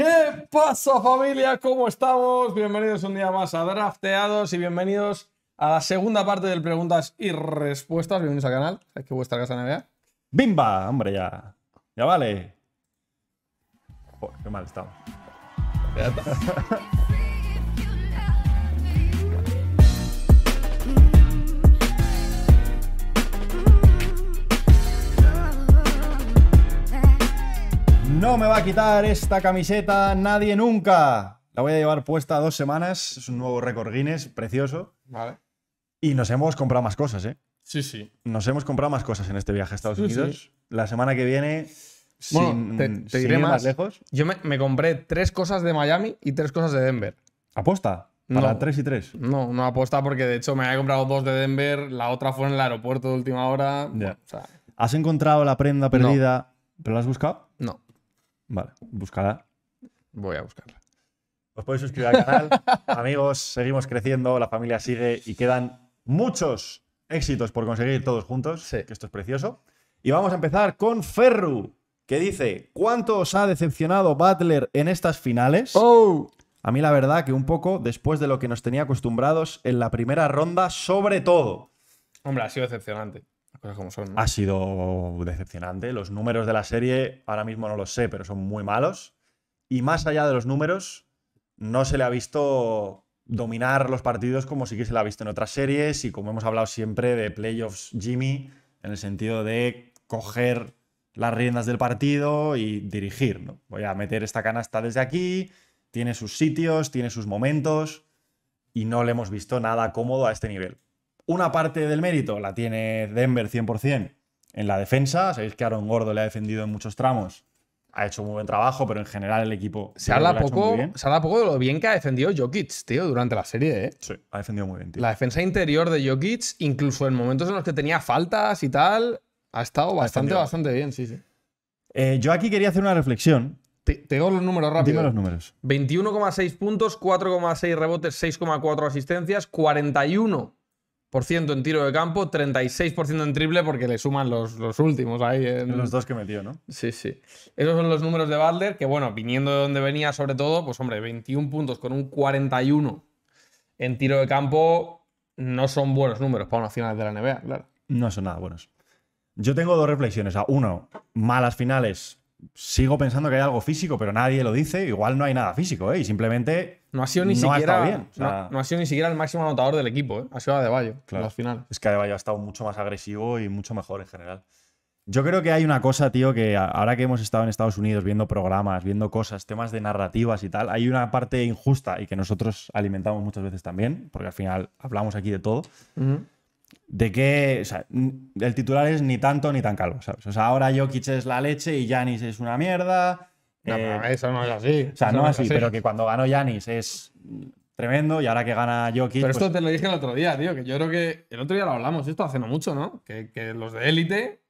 ¿Qué pasa familia? ¿Cómo estamos? Bienvenidos un día más a Drafteados y bienvenidos a la segunda parte del preguntas y respuestas. Bienvenidos al canal, es que vuestra casa NBA. ¡Bimba! Hombre, ya. Ya vale. Joder, qué mal estamos. No me va a quitar esta camiseta nadie nunca. La voy a llevar puesta dos semanas. Es un nuevo récord Guinness, precioso. Vale. Y nos hemos comprado más cosas, ¿eh? Sí, sí. Nos hemos comprado más cosas en este viaje a Estados Sí, Unidos. sí. La semana que viene, Bueno, sin, te- te sin diré ir más. lejos. Yo me, me compré tres cosas de Miami y tres cosas de Denver. Aposta. Para No. 3 y 3. No, no aposta porque de hecho me había comprado dos de Denver, la otra fue en el aeropuerto de última hora. O sea, ¿Has encontrado la prenda perdida, pero la has buscado? Vale, búscala. voy a buscarla. Os podéis suscribir al canal. Amigos, seguimos creciendo, la familia sigue y quedan muchos éxitos por conseguir todos juntos, Sí. que esto es precioso. Y vamos a empezar con Ferru, que dice, ¿cuánto os ha decepcionado Butler en estas finales? ¡Oh! A mí la verdad que un poco después de lo que nos tenía acostumbrados en la primera ronda, sobre todo. Hombre, ha sido decepcionante. Ha sido decepcionante. Los números de la serie ahora mismo no los sé, pero son muy malos. Y más allá de los números, no se le ha visto dominar los partidos como sí que se le ha visto en otras series y como hemos hablado siempre de playoffs Jimmy, en el sentido de coger las riendas del partido y dirigir. ¿no? Voy a meter esta canasta desde aquí, tiene sus sitios, tiene sus momentos y no le hemos visto nada cómodo a este nivel. Una parte del mérito la tiene Denver 100% en la defensa. Sabéis que Aaron Gordo le ha defendido en muchos tramos. Ha hecho muy buen trabajo, pero en general el equipo Se habla, ha poco, se habla poco de lo bien que ha defendido Jokic, tío, durante la serie, ¿eh? Sí, ha defendido muy bien, tío. La defensa interior de Jokic, incluso en momentos en los que tenía faltas y tal, ha estado bastante, defendido. bastante bien, sí, sí. Eh, yo aquí quería hacer una reflexión. Te, te digo los números rápido. Dime los números. 21,6 puntos, 4,6 rebotes, 6,4 asistencias, 41% en tiro de campo, 36% en triple porque le suman los, los últimos ahí. En... Los dos que metió, ¿no? Sí, sí. Esos son los números de Butler, que bueno, viniendo de donde venía sobre todo, pues hombre, 21 puntos con un 41 en tiro de campo no son buenos números para una final de la NBA, claro. No son nada buenos. Yo tengo dos reflexiones. A uno, malas finales. Sigo pensando que hay algo físico, pero nadie lo dice. Igual no hay nada físico, ¿eh? Y simplemente No ha sido ni No ha siquiera estado bien, o sea- no, no ha sido ni siquiera el máximo anotador del equipo, ¿eh? ha sido Adebayo Claro. las finales. Es que Adebayo ha estado mucho más agresivo y mucho mejor en general. Yo creo que hay una cosa, tío, que ahora que hemos estado en Estados Unidos viendo programas, viendo cosas, temas de narrativas y tal, hay una parte injusta y que nosotros alimentamos muchas veces también, porque al final hablamos aquí de todo, de que o sea, el titular es ni tanto ni tan calvo, ¿sabes? O sea, ahora Jokic es la leche y Yanis es una mierda. No, eh, pero eso no es así. o sea, no es así, pero que cuando ganó Yanis es tremendo y ahora que gana Jokic... Pero pues- esto te lo dije el otro día, tío, que yo creo que el otro día lo hablamos, esto hace no mucho, ¿no? Que, que los de élite,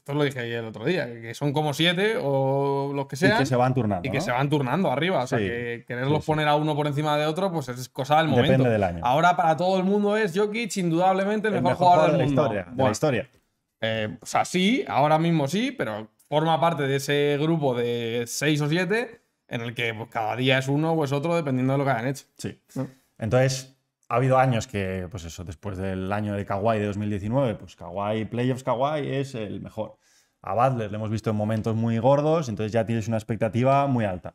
esto lo dije ahí el otro día, que son como siete o los que y sean. que se van turnando. y que ¿no? se van turnando arriba. O sea, Sí, que quererlos sí, poner a uno por encima de otro, pues es cosa del momento. Depende del año. Ahora para todo el mundo es Jokic, indudablemente el, el mejor, jugador, de la mundo. historia. de la Bueno, historia. eh, o sea, sí, ahora mismo sí, pero forma parte de ese grupo de seis o siete en el que pues, cada día es uno o es otro dependiendo de lo que hayan hecho. Sí. ¿no? Entonces, ha habido años que, pues eso, después del año de Kawhi de 2019, pues Kawhi, playoffs Kawhi es el mejor. A Butler le hemos visto en momentos muy gordos, entonces ya tienes una expectativa muy alta.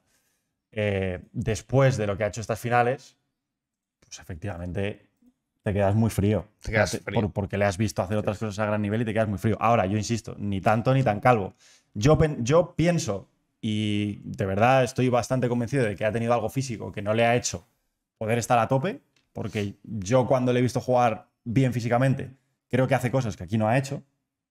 Eh, después de lo que ha hecho estas finales, pues efectivamente te quedas muy frío. Te quedas te- frío. por- porque le has visto hacer otras cosas a gran nivel y te quedas muy frío. Ahora, yo insisto, ni tanto ni tan calvo. Yo, yo pienso, y de verdad estoy bastante convencido de que ha tenido algo físico que no le ha hecho poder estar a tope, porque yo cuando le he visto jugar bien físicamente, creo que hace cosas que aquí no ha hecho,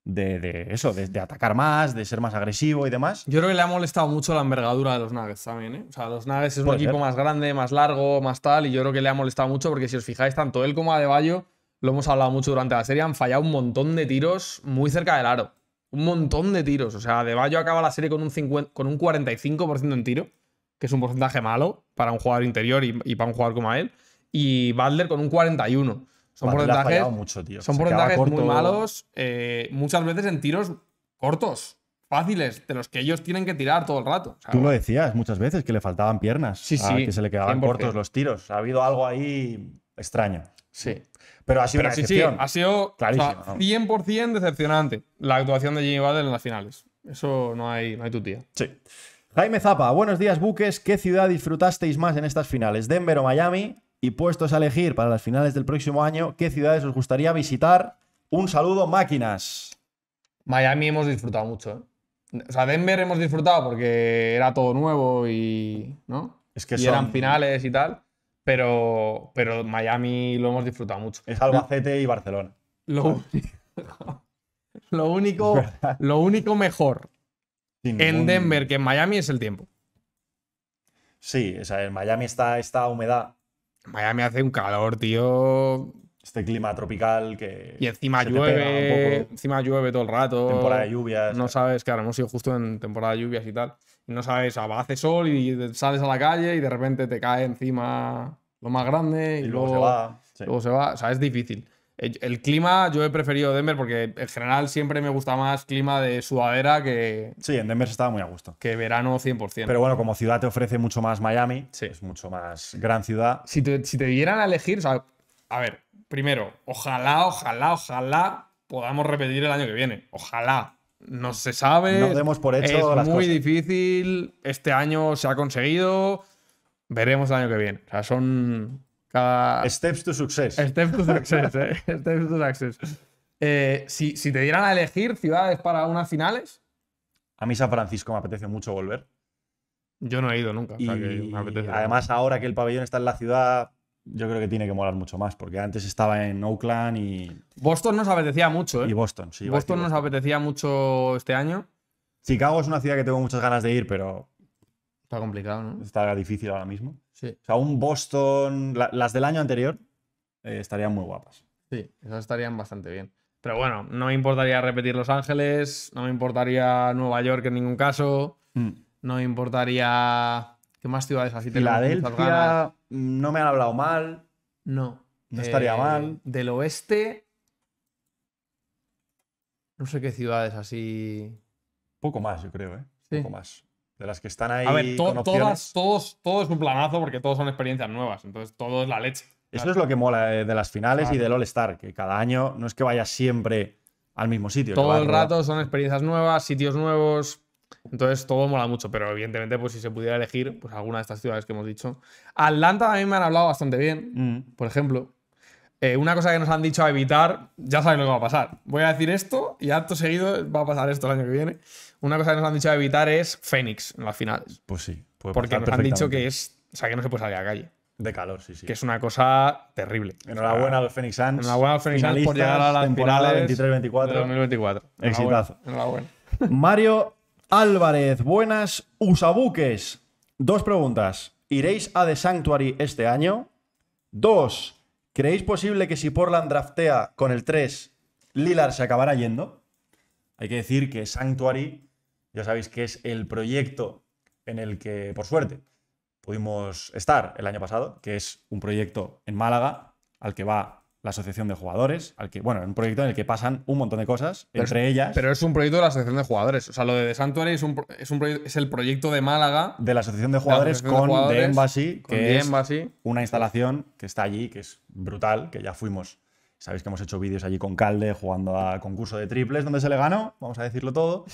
de, de eso, de, de atacar más, de ser más agresivo y demás. Yo creo que le ha molestado mucho la envergadura de los Nuggets también, ¿eh? O sea, los Nuggets es un equipo ser. más grande, más largo, más tal, y yo creo que le ha molestado mucho porque si os fijáis, tanto él como Adebayo, lo hemos hablado mucho durante la serie, han fallado un montón de tiros muy cerca del aro. Un montón de tiros. O sea, Adebayo acaba la serie con un, 50 con un 45% en tiro, que es un porcentaje malo para un jugador interior y, y para un jugador como él. Y Butler con un 41. Son Butler porcentajes, mucho, tío. son porcentajes muy malos, eh, muchas veces en tiros cortos. fáciles de los que ellos tienen que tirar todo el rato. Tú lo decías muchas veces, que le faltaban piernas. Sí, a sí, Que se le quedaban 100%. cortos los tiros. Ha habido algo ahí extraño. Sí. Pero ha sido Pero una sí, sí, excepción. ha sido o sea, Clarísimo, ¿no? 100% decepcionante la actuación de Jimmy Butler en las finales. Eso no hay, no hay tu tía. Sí. Jaime Zapa, buenos días, buques. ¿Qué ciudad disfrutasteis más en estas finales? ¿Denver o Miami? Y puestos a elegir para las finales del próximo año, ¿qué ciudades os gustaría visitar? Un saludo, máquinas. Miami hemos disfrutado mucho. ¿eh? O sea, Denver hemos disfrutado porque era todo nuevo y. ¿no? Es que y son- eran finales y tal. Pero, pero Miami lo hemos disfrutado mucho. Es Albacete y Barcelona. Lo, lo único, lo único mejor Sin en ningún- Denver que en Miami es el tiempo. Sí, o sea, en Miami está esta humedad, Miami hace un calor, tío. este clima tropical que. Y encima llueve. un poco. Encima llueve todo el rato. Temporada de lluvias. No sabes, claro, hemos ido justo en temporada de lluvias y tal. Y no sabes, sea, hace sol y sales a la calle y de repente te cae encima lo más grande y, y luego se va. Sí. luego se va. O sea, es difícil. El, el clima, yo he preferido Denver porque en general siempre me gusta más clima de sudadera que, Sí, en Denver se estaba muy a gusto. que verano 100%. Pero bueno, como ciudad te ofrece mucho más Miami. Sí. Es mucho más gran ciudad. si, te, si te dieran a elegir, o sea, a ver, primero, ojalá, ojalá, ojalá podamos repetir el año que viene. Ojalá. No se sabe. No demos por hecho es las muy cosas. difícil. Este año se ha conseguido. Veremos el año que viene. O sea, son cada. Steps to success. Step to success, ¿eh? Step to success. Eh, si, si te dieran a elegir ciudades para unas finales, A mí San Francisco me apetece mucho volver. yo no he ido nunca. o Y sea que me apetece. además, ahora que el pabellón está en la ciudad, yo creo que tiene que molar mucho más. Porque antes estaba en Oakland y, Boston nos apetecía mucho, ¿eh? y Boston. Sí, Boston nos apetecía mucho este año. Chicago es una ciudad que tengo muchas ganas de ir, pero Está complicado, ¿no? está difícil ahora mismo. Sí, O sea, un Boston, la- las del año anterior, eh, estarían muy guapas. sí, esas estarían bastante bien. Pero bueno, no me importaría repetir Los Ángeles, no me importaría Nueva York en ningún caso, no me importaría. ¿Qué más ciudades así? Filadelfia, mm, no me han hablado mal. No. No estaría mal. Del oeste. No sé qué ciudades así. Poco más, yo creo, ¿eh? Sí. Poco más. De las que están ahí A ver, to- con opciones. todas, todos, todo es un planazo porque todos son experiencias nuevas. Entonces, todo es la leche. Eso es lo que mola eh, de las finales y del All-Star, que cada año no es que vayas siempre al mismo sitio. Todo el rato son experiencias nuevas, sitios nuevos. Entonces todo mola mucho, pero evidentemente, pues si se pudiera elegir, pues alguna de estas ciudades que hemos dicho. Atlanta mí me han hablado bastante bien, Mm. por ejemplo. Eh, una cosa que nos han dicho a evitar, ya sabéis lo que va a pasar. Voy a decir esto y acto seguido va a pasar esto el año que viene. Una cosa que nos han dicho a evitar es Phoenix en las finales. Pues sí. puede Porque pasar nos han dicho que es. O sea, que no se puede salir a la calle. De calor, sí, sí. Que es una cosa terrible. Enhorabuena a los Phoenix Suns. Enhorabuena a los Phoenix Suns por llegar a las temporada finales 23-24. de 2024. Exitazo. Enhorabuena. Mario Álvarez, buenas usabuques. Dos preguntas. ¿Iréis a The Sanctuary este año? Dos. ¿Creéis posible que si Portland draftea con el 3, Lillard se acabará yendo? Hay que decir que Sanctuary, ya sabéis que es el proyecto en el que, por suerte, pudimos estar el año pasado, que es un proyecto en Málaga al que va la asociación de jugadores, al que, bueno, un proyecto en el que pasan un montón de cosas, Pero entre ellas Pero es un proyecto de la asociación de jugadores. O sea, lo de The Sanctuary es, un, es, un es el proyecto de Málaga de la asociación de jugadores asociación de con jugadores, The Embassy, con que The es Embassy. una instalación que está allí, que es brutal, que ya fuimos. Sabéis que hemos hecho vídeos allí con Calde jugando a concurso de triples, donde se le ganó, vamos a decirlo todo.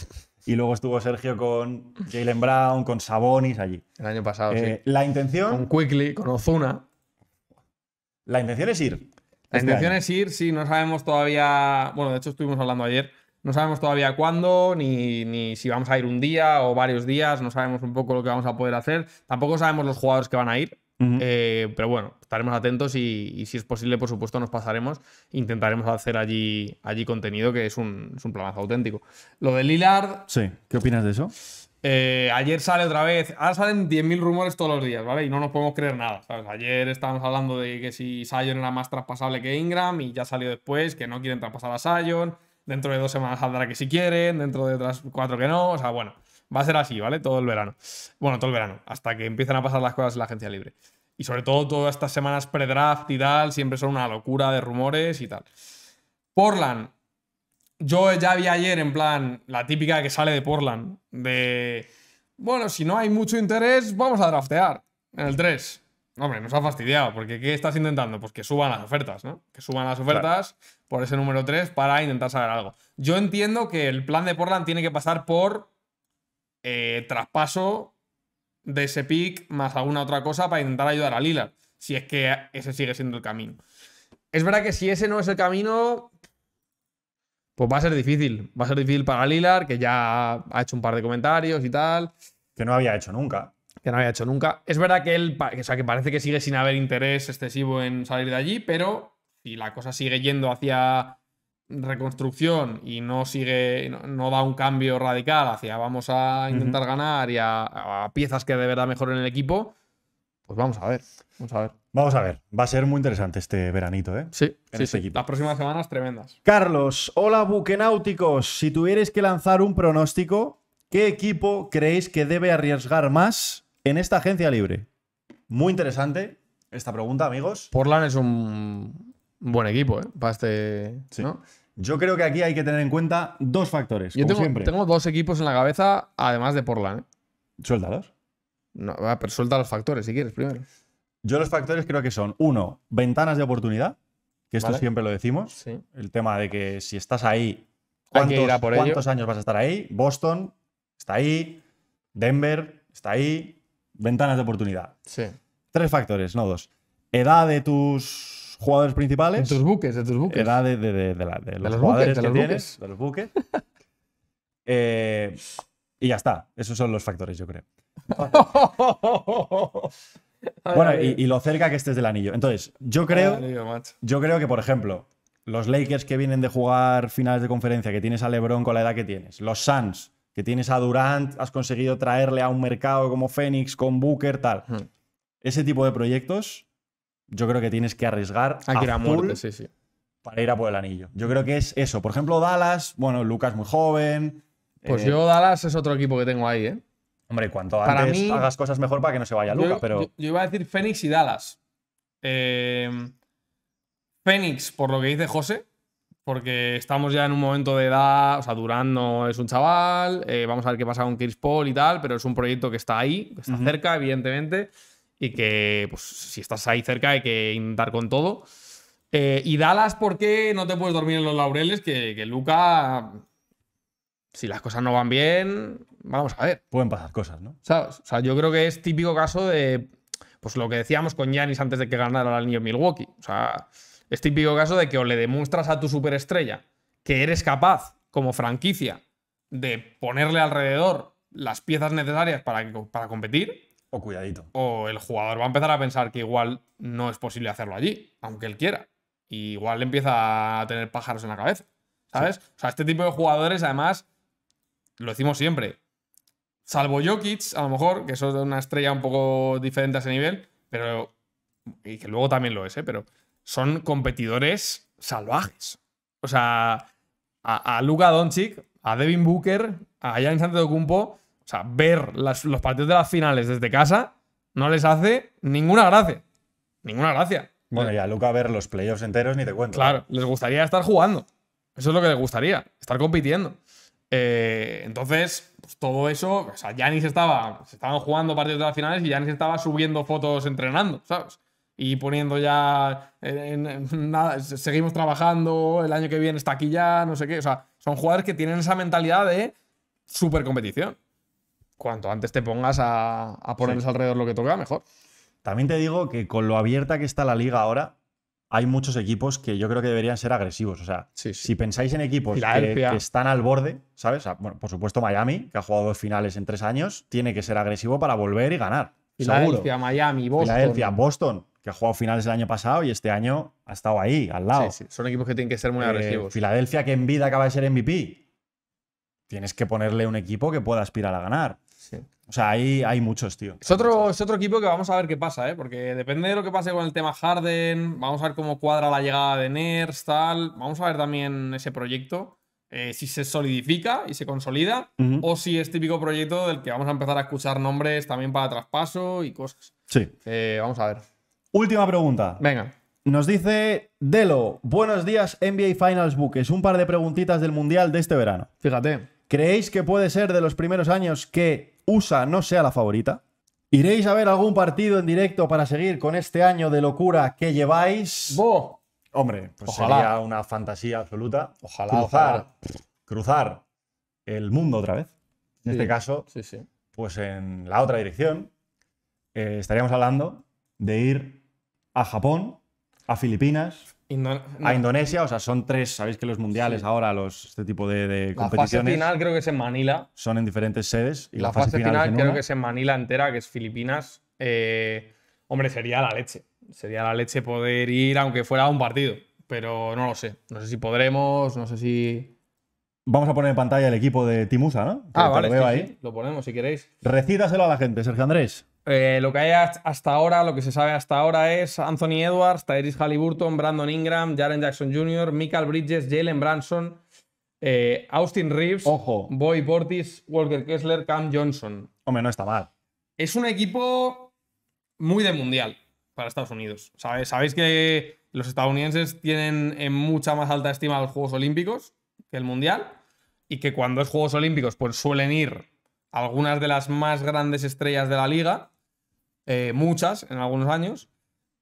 Y luego estuvo Sergio con Jalen Brown, con Sabonis allí. El año pasado, Eh, sí. La Con intención, Quickly, con Ozuna. la intención es ir. La este intención año. es ir, sí, no sabemos todavía. Bueno, de hecho, estuvimos hablando ayer. No sabemos todavía cuándo, ni, ni si vamos a ir un día o varios días. No sabemos un poco lo que vamos a poder hacer. Tampoco sabemos los jugadores que van a ir. Eh, pero bueno, estaremos atentos y, y si es posible, por supuesto, nos pasaremos. Intentaremos hacer allí, allí contenido, que es un, es un planazo auténtico. Lo de Lillard, Sí, ¿qué opinas de eso? Eh, ayer sale otra vez. Ahora salen 10.000 rumores todos los días, ¿vale? Y no nos podemos creer nada. ¿sabes? Ayer estábamos hablando de que si Sion era más traspasable que Ingram y ya salió después que no quieren traspasar a Sion. Dentro de dos semanas saldrá que si quieren, dentro de otras cuatro que no. O sea, bueno, va a ser así, ¿vale? Todo el verano. Bueno, todo el verano, hasta que empiecen a pasar las cosas en la agencia libre. Y sobre todo todas estas semanas pre-draft y tal, siempre son una locura de rumores y tal. Portland, yo ya vi ayer en plan la típica que sale de Portland, de, bueno, si no hay mucho interés, vamos a draftear en el 3. Hombre, nos ha fastidiado, porque ¿qué estás intentando? Pues que suban las ofertas, ¿no? Que suban las ofertas por ese número 3 para intentar saber algo. Yo entiendo que el plan de Portland tiene que pasar por eh, traspaso de ese pick más alguna otra cosa para intentar ayudar a Lillard, si es que ese sigue siendo el camino. Es verdad que si ese no es el camino, pues va a ser difícil. Va a ser difícil para Lillard, que ya ha hecho un par de comentarios y tal. Que no había hecho nunca. Que no había hecho nunca. Es verdad que él, o sea, que parece que sigue sin haber interés excesivo en salir de allí, pero si la cosa sigue yendo hacia reconstrucción y no sigue, no, da un cambio radical hacia vamos a intentar ganar y a, piezas que de verdad mejoren el equipo, pues vamos a ver. Vamos a ver. Vamos a ver. Va a ser muy interesante este veranito, ¿eh? Sí, sí, este sí. Las próximas semanas tremendas. Carlos, hola buquenáuticos. Si tuvierais que lanzar un pronóstico, ¿qué equipo creéis que debe arriesgar más en esta agencia libre? Muy interesante esta pregunta, amigos. Portland es un buen equipo, ¿eh? Para este. Yo creo que aquí hay que tener en cuenta dos factores. Yo tengo, siempre. tengo dos equipos en la cabeza, además de Portland. ¿eh? Suéltalos. No, pero suelta los factores si quieres primero. Yo los factores creo que son, uno, ventanas de oportunidad, que esto siempre lo decimos. El tema de que si estás ahí, ¿cuántos, años vas a estar ahí? Boston está ahí, Denver está ahí, ventanas de oportunidad. Sí. Tres factores, no dos. Edad de tus jugadores principales. De tus buques, de tus buques. Era de, de, de, los, jugadores que tienes, de los buques. Eh, y ya está. Esos son los factores, yo creo. bueno, y, lo cerca que estés del anillo. Entonces, yo creo, yo creo que, por ejemplo, los Lakers que vienen de jugar finales de conferencia, que tienes a LeBron con la edad que tienes, los Suns, que tienes a Durant, has conseguido traerle a un mercado como Phoenix con Booker, tal. Hmm. Ese tipo de proyectos yo creo que tienes que arriesgar a, muerte, sí, sí. para ir a por el anillo. Yo creo que es eso. Por ejemplo, Dallas, bueno, Lucas muy joven. Pues yo Dallas es otro equipo que tengo ahí, ¿eh? Hombre, cuanto antes hagas cosas mejor para que no se vaya Lucas, pero... Yo, iba a decir Phoenix y Dallas. Eh, Phoenix, por lo que dice José, porque estamos ya en un momento de edad, o sea, Durán no es un chaval, eh, vamos a ver qué pasa con Chris Paul y tal, pero es un proyecto que está ahí, que está cerca, evidentemente y que pues, si estás ahí cerca hay que intentar con todo. Eh, y Dallas, ¿por qué no te puedes dormir en los laureles? Que, que Luca, si las cosas no van bien, vamos a ver. Pueden pasar cosas, ¿no? O sea, yo creo que es típico caso de pues lo que decíamos con Yanis antes de que ganara el anillo Milwaukee. O sea, es típico caso de que o le demuestras a tu superestrella que eres capaz, como franquicia, de ponerle alrededor las piezas necesarias para, para competir, o cuidadito. O el jugador va a empezar a pensar que igual no es posible hacerlo allí, aunque él quiera. Y igual empieza a tener pájaros en la cabeza. ¿Sabes? O sea, este tipo de jugadores, además, lo decimos siempre. Salvo Jokic, a lo mejor, que eso es una estrella un poco diferente a ese nivel, pero. Y que luego también lo es, ¿eh? Pero son competidores salvajes. O sea, a, a Luka Doncic, a Devin Booker, a Giannis Antetokounmpo o sea, ver los partidos de las finales desde casa no les hace ninguna gracia. Ninguna gracia. Bueno, ya Luca ver los playoffs enteros ni te cuento. Claro, les gustaría estar jugando. Eso es lo que les gustaría, estar compitiendo. Eh, entonces, pues todo eso, o sea, Yanis estaba, se estaban jugando partidos de las finales y Yanis estaba subiendo fotos entrenando, ¿sabes? Y poniendo ya, nada, seguimos trabajando, el año que viene está aquí ya, no sé qué. O sea, son jugadores que tienen esa mentalidad de super competición cuanto antes te pongas a, a ponerles alrededor lo que toca, mejor. También te digo que con lo abierta que está la liga ahora, hay muchos equipos que yo creo que deberían ser agresivos. O sea, si pensáis en equipos que, están al borde, ¿sabes? bueno, por supuesto, Miami, que ha jugado dos finales en tres años, tiene que ser agresivo para volver y ganar. Filadelfia, Miami, Boston. Filadelfia, Boston, que ha jugado finales el año pasado y este año ha estado ahí, al lado. Sí, Son equipos que tienen que ser muy eh, agresivos. Filadelfia, que en vida acaba de ser MVP. Tienes que ponerle un equipo que pueda aspirar a ganar. O sea, ahí hay muchos, tío. Es otro, es otro equipo que vamos a ver qué pasa, ¿eh? Porque depende de lo que pase con el tema Harden, vamos a ver cómo cuadra la llegada de Ners, tal. Vamos a ver también ese proyecto, eh, si se solidifica y se consolida, o si es típico proyecto del que vamos a empezar a escuchar nombres también para traspaso y cosas. Sí. Eh, vamos a ver. Última pregunta. Venga. Nos dice Delo, buenos días NBA Finals Bookes, un par de preguntitas del Mundial de este verano. Fíjate. ¿Creéis que puede ser de los primeros años que USA no sea la favorita? ¿Iréis a ver algún partido en directo para seguir con este año de locura que lleváis? Bo. Hombre, pues Ojalá. sería una fantasía absoluta. Ojalá, cruzar, ojalá. cruzar el mundo otra vez. En Sí. este caso, Sí, sí. pues en la otra dirección, eh, estaríamos hablando de ir a Japón, a Filipinas, Indo- no, a Indonesia. O sea, son tres. Sabéis que los mundiales Sí. ahora, los, este tipo de, de La fase competiciones, final creo que es en Manila. son en diferentes sedes. Y la, fase, final, es en creo una. que es en Manila entera, que es Filipinas. Eh, hombre, sería la leche. Sería la leche poder ir, aunque fuera a un partido. Pero no lo sé. No sé si podremos, no sé si. Vamos a poner en pantalla el equipo de Timusa, ¿no? Que Ah, vale, lo veo sí, ahí. sí, lo ponemos si queréis. Recítaselo a la gente, Sergio Andrés. Eh, lo que hay hast- hasta ahora, lo que se sabe hasta ahora es Anthony Edwards, Tyrese Halliburton, Brandon Ingram, Jaren Jackson Jr., Michael Bridges, Jalen Branson, eh, Austin Reeves, Ojo. Boy Portis, Walker Kessler, Cam Johnson. Hombre, no está mal. Es un equipo muy de mundial para Estados Unidos. ¿Sabes? Sabéis que los estadounidenses tienen en mucha más alta estima los Juegos Olímpicos que el mundial y que cuando es Juegos Olímpicos pues suelen ir algunas de las más grandes estrellas de la liga, eh, muchas en algunos años,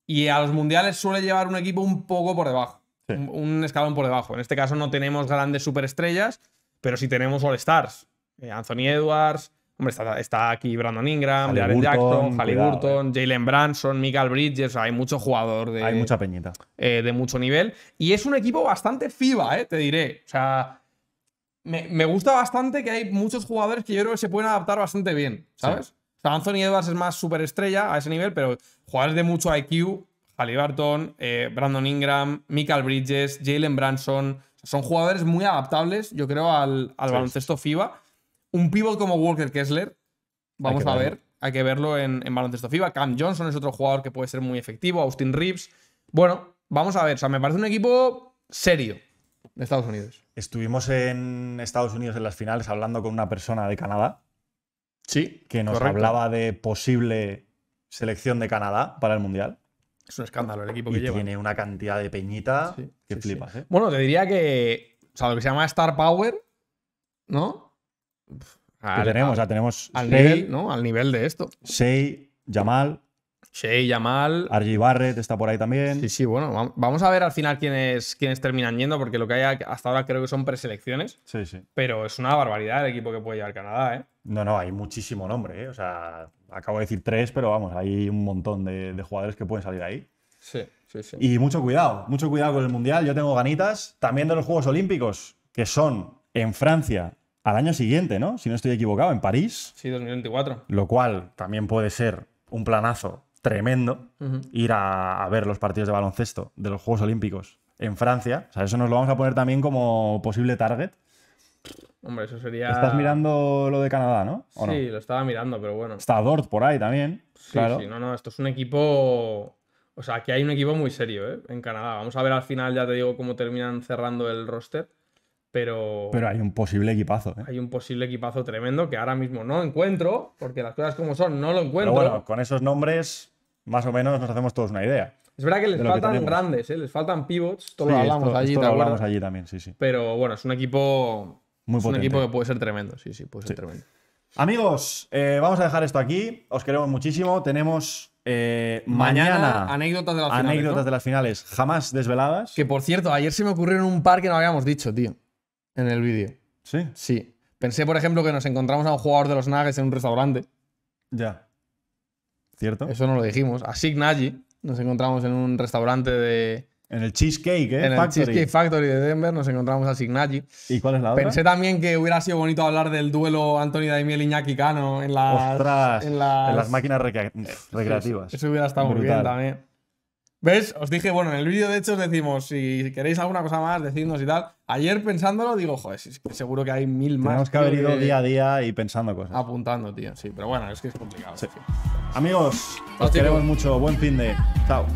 y a los mundiales suele llevar un equipo un poco por debajo, Sí. un, un escalón por debajo. En este caso no tenemos grandes superestrellas, pero sí tenemos All-Stars. Eh, Anthony Edwards, hombre, está, está aquí Brandon Ingram, Jaren Jackson, Halliburton, Jalen Branson, Michael Bridges, o sea, hay mucho jugador de, Hay mucha peñita. eh, de mucho nivel. Y es un equipo bastante FIBA, eh, te diré. O sea, me, me gusta bastante que hay muchos jugadores que yo creo que se pueden adaptar bastante bien, ¿sabes? O sea, Anthony Edwards es más superestrella a ese nivel, pero jugadores de mucho IQ, Halliburton, eh, Brandon Ingram, Michael Bridges, Jalen Branson, son jugadores muy adaptables, yo creo, al, al Sí. baloncesto FIBA. Un pivot como Walker Kessler, vamos a ver, hay que verlo en, en baloncesto FIBA. Cam Johnson es otro jugador que puede ser muy efectivo, Austin Reeves. Bueno, vamos a ver, o sea, me parece un equipo serio de Estados Unidos. Estuvimos en Estados Unidos en las finales hablando con una persona de Canadá Sí, que nos correcto. hablaba de posible selección de Canadá para el Mundial. Es un escándalo el equipo Y que lleva. tiene una cantidad de peñita Sí, que sí, flipas. ¿eh? Bueno, te diría que. O sea, lo que se llama Star Power, ¿no? Que Al, tenemos, o al- sea, tenemos al nivel, ¿no? Al nivel de esto. Shea, Jamal, Shea, Yamal. RG Barrett está por ahí también. Sí, sí, bueno, vam- vamos a ver al final quiénes, quiénes terminan yendo, porque lo que hay hasta ahora creo que son preselecciones, sí, sí. pero es una barbaridad el equipo que puede llevar Canadá, ¿eh? No, no, hay muchísimo nombre, ¿eh? O sea, acabo de decir tres, pero vamos, hay un montón de, de jugadores que pueden salir ahí. Sí, sí, sí. Y mucho cuidado, mucho cuidado con el Mundial. Yo tengo ganitas también de los Juegos Olímpicos, que son en Francia al año siguiente, ¿no? Si no estoy equivocado, en París. Sí, 2024. Lo cual también puede ser un planazo tremendo ir a, a ver los partidos de baloncesto de los Juegos Olímpicos en Francia. O sea, eso nos lo vamos a poner también como posible target. Hombre, eso sería. Estás mirando lo de Canadá, ¿no? Sí, lo estaba mirando, pero bueno. Está Dort por ahí también. Sí, claro. sí, no, no, esto es un equipo. O sea, aquí hay un equipo muy serio, ¿eh? En Canadá. Vamos a ver al final, ya te digo, cómo terminan cerrando el roster. Pero, Pero hay un posible equipazo. ¿eh? hay un posible equipazo tremendo que ahora mismo no encuentro, porque las cosas como son, no lo Pero encuentro. bueno, con esos nombres, más o menos nos hacemos todos una idea. es verdad que les que faltan grandes, ¿eh? Les faltan pivots. Todo Sí, lo hablamos esto- allí, esto ¿te lo hablamos allí también, sí, sí. Pero bueno, es un equipo. Muy es un equipo que puede ser tremendo, sí, sí, puede ser Sí. tremendo. Amigos, eh, vamos a dejar esto aquí. Os queremos muchísimo. Tenemos eh, Mañana, mañana, anécdotas de las finales. anécdotas ¿no? de las finales jamás desveladas. Que por cierto, ayer se me ocurrieron un par que no habíamos dicho, tío. En el vídeo. Sí, Sí. Pensé, por ejemplo, que nos encontramos a un jugador de los Nuggets en un restaurante. ya. ¿Cierto? Eso no lo dijimos. A Sig Nagy. Nos encontramos en un restaurante de. En el Cheesecake, ¿eh? en el. Cheesecake Factory de Denver. Nos encontramos a Sig Nagy. ¿Y cuál es la otra? Pensé también que hubiera sido bonito hablar del duelo Anthony Daimiel Iñaki Cano en las. Ostras, en las, máquinas recre- recreativas. Eso hubiera estado muy bien también. ¿Ves? Os dije, bueno, en el vídeo de hecho os decimos, si queréis alguna cosa más, decidnos y tal. Ayer pensándolo, digo, joder, seguro que hay mil más. Tenemos que haber ido que- día a día y pensando cosas. Apuntando, tío, sí. Pero bueno, es que es complicado. Sí. Amigos, os queremos mucho. Buen fin de. Chao.